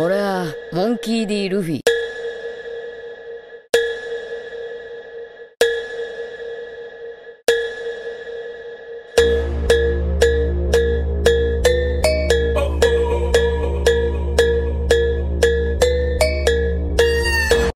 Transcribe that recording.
俺はモンキー・ディ・ルフィ。